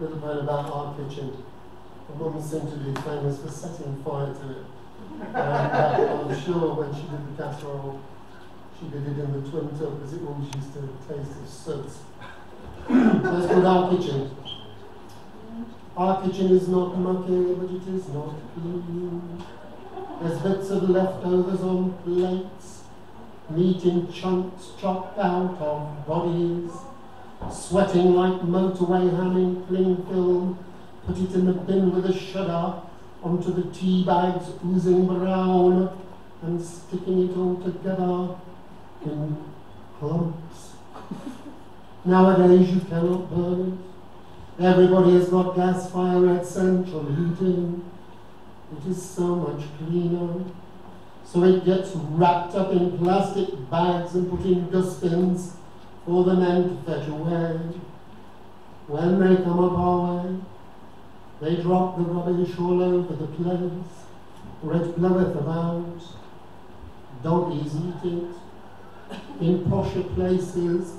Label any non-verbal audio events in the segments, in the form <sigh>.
about our kitchen. My woman seemed to be famous for setting fire to it. And uh, I'm sure when she did the casserole, she did it in the twin tub because it always used to taste of soot. That's called our kitchen. Our kitchen is not mucky, but it is not clean. There's bits of leftovers on plates, meat in chunks chopped out of bodies, sweating like motorway ham in cling film, put it in the bin with a shudder onto the tea bags oozing brown and sticking it all together in clumps. <laughs> Nowadays you cannot burn it. Everybody has got gas fire at central heating. It is so much cleaner. So it gets wrapped up in plastic bags and put in dustbins for the men to fetch away. When they come up our way, they drop the rubbish all over the place, for it bloweth about. Doggies eat it. In posher places,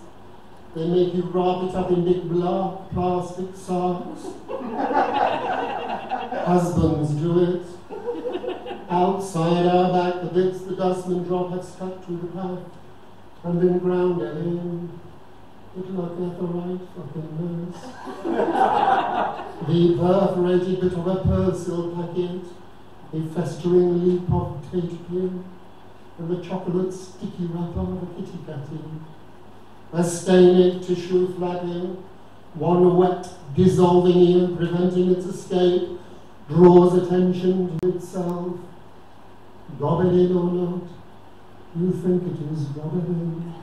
they make you wrap it up in big black plastic sacks. <laughs> Husbands do it. Outside our back, the bits the dustmen drop have stuck to the path and been ground it in. Like that the right fucking nurse. the perforated bit of a Persil packet, a festering leap of Tate pin, and the chocolate sticky wrapper of a kitty catty. A stained tissue flagging, one wet dissolving in, preventing its escape, draws attention to itself. Gob it or not, you think it is gob it in.